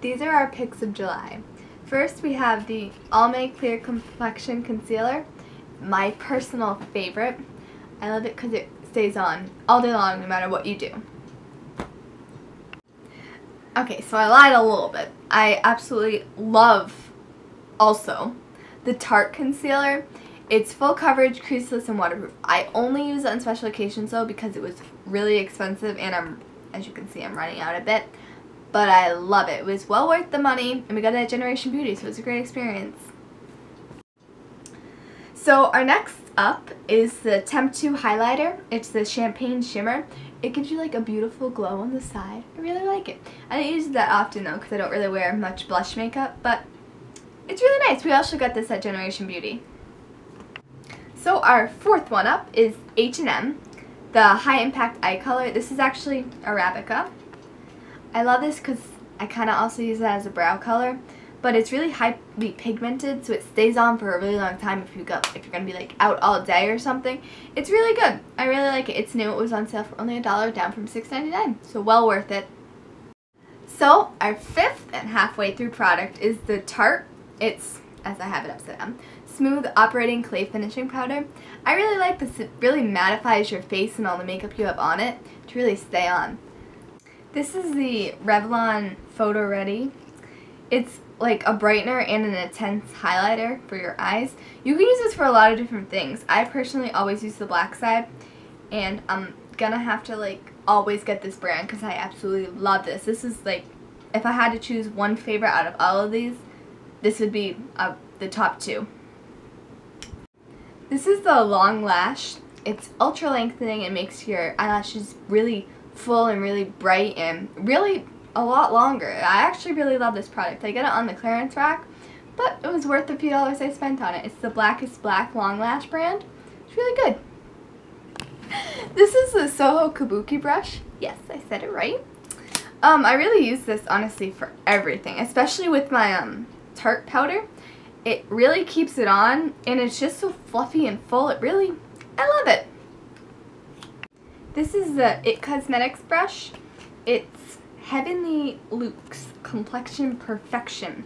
these are our picks of July. First, we have the Almay Clear Complexion Concealer, my personal favorite. I love it because it stays on all day long no matter what you do. Okay, so I lied a little bit. I absolutely love also the Tarte Concealer. It's full coverage, creaseless, and waterproof. I only use it on special occasions though because it was really expensive and I'm, as you can see, I'm running out a bit. But I love it. It was well worth the money and we got it at Generation Beauty so it was a great experience. So our next up is the Temp 2 highlighter. It's the Champagne Shimmer. It gives you like a beautiful glow on the side. I really like it. I don't use it that often though because I don't really wear much blush makeup, but it's really nice. We also got this at Generation Beauty. So our fourth one up is H&M, the High Impact Eye Color. This is actually Arabica. I love this because I kind of also use it as a brow color but it's really highly pigmented so it stays on for a really long time if you go if you're gonna be like out all day or something. It's really good. I really like it. It's new. It was on sale for only a dollar down from $6.99 so well worth it. So our fifth and halfway through product is the Tarte. It's as I have it upside down smooth operating clay finishing powder. I really like this. It really mattifies your face and all the makeup you have on it to really stay on this is the Revlon Photo Ready it's like a brightener and an intense highlighter for your eyes. You can use this for a lot of different things. I personally always use the black side and I'm gonna have to like always get this brand because I absolutely love this. This is like, if I had to choose one favorite out of all of these, this would be uh, the top two. This is the Long Lash. It's ultra lengthening and makes your eyelashes really full and really bright and really a lot longer. I actually really love this product. I get it on the clearance rack, but it was worth the few dollars I spent on it. It's the Blackest Black Long Lash brand. It's really good. This is the Soho Kabuki brush. Yes, I said it right. Um, I really use this, honestly, for everything, especially with my um, Tarte powder. It really keeps it on, and it's just so fluffy and full. It really, I love it. This is the IT Cosmetics brush. It's Heavenly Luxe Complexion Perfection.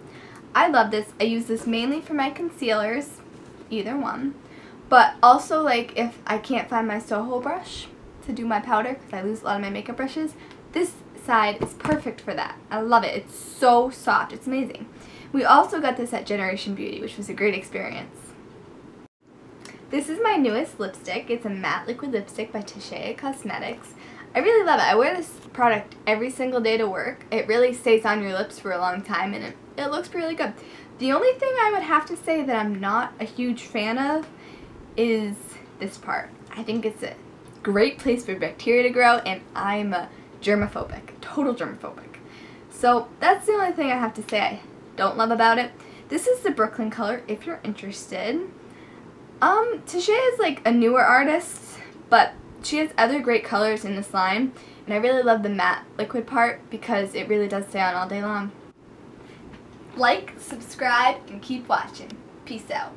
I love this. I use this mainly for my concealers, either one. But also like if I can't find my Soho brush to do my powder because I lose a lot of my makeup brushes, this side is perfect for that. I love it. It's so soft. It's amazing. We also got this at Generation Beauty, which was a great experience. This is my newest lipstick. It's a matte liquid lipstick by Tatcha Cosmetics. I really love it. I wear this product every single day to work. It really stays on your lips for a long time and it, it looks really good. The only thing I would have to say that I'm not a huge fan of is this part. I think it's a great place for bacteria to grow and I'm a germophobic, total germophobic. So that's the only thing I have to say I don't love about it. This is the Brooklyn color if you're interested. Um, is like a newer artist, but she has other great colors in this line, and I really love the matte liquid part because it really does stay on all day long. Like, subscribe, and keep watching. Peace out.